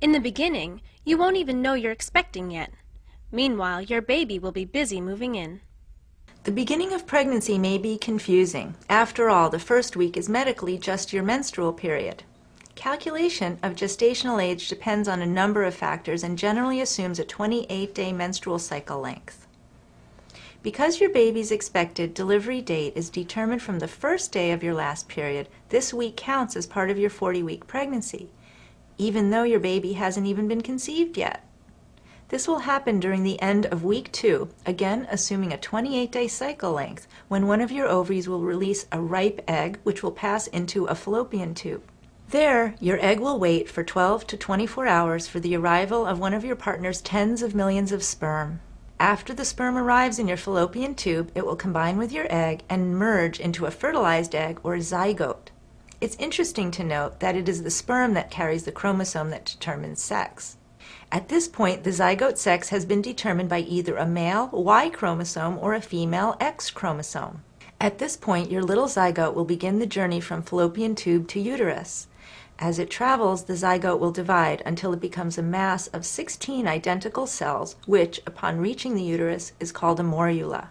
In the beginning, you won't even know you're expecting yet. Meanwhile, your baby will be busy moving in. The beginning of pregnancy may be confusing. After all, the first week is medically just your menstrual period. Calculation of gestational age depends on a number of factors and generally assumes a 28 day menstrual cycle length. Because your baby's expected delivery date is determined from the first day of your last period, this week counts as part of your 40 week pregnancy, even though your baby hasn't even been conceived yet. This will happen during the end of week two, again assuming a 28 day cycle length, when one of your ovaries will release a ripe egg which will pass into a fallopian tube. There, your egg will wait for 12 to 24 hours for the arrival of one of your partner's tens of millions of sperm. After the sperm arrives in your fallopian tube, it will combine with your egg and merge into a fertilized egg or zygote. It's interesting to note that it is the sperm that carries the chromosome that determines sex. At this point, the zygote sex has been determined by either a male Y chromosome or a female X chromosome. At this point, your little zygote will begin the journey from fallopian tube to uterus. As it travels, the zygote will divide until it becomes a mass of 16 identical cells, which, upon reaching the uterus, is called a morula.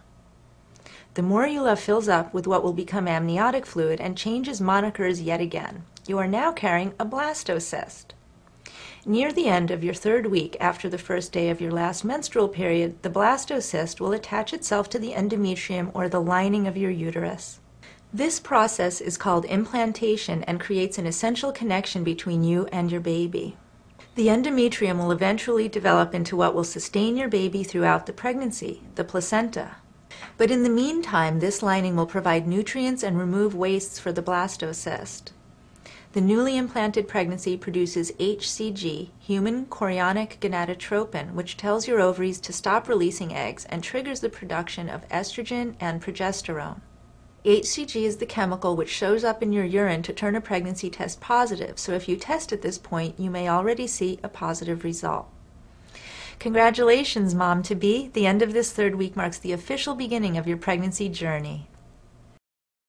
The morula fills up with what will become amniotic fluid and changes monikers yet again. You are now carrying a blastocyst. Near the end of your third week after the first day of your last menstrual period, the blastocyst will attach itself to the endometrium or the lining of your uterus. This process is called implantation and creates an essential connection between you and your baby. The endometrium will eventually develop into what will sustain your baby throughout the pregnancy, the placenta. But in the meantime, this lining will provide nutrients and remove wastes for the blastocyst. The newly implanted pregnancy produces HCG, human chorionic gonadotropin, which tells your ovaries to stop releasing eggs and triggers the production of estrogen and progesterone. HCG is the chemical which shows up in your urine to turn a pregnancy test positive, so if you test at this point, you may already see a positive result. Congratulations, mom to be. The end of this third week marks the official beginning of your pregnancy journey.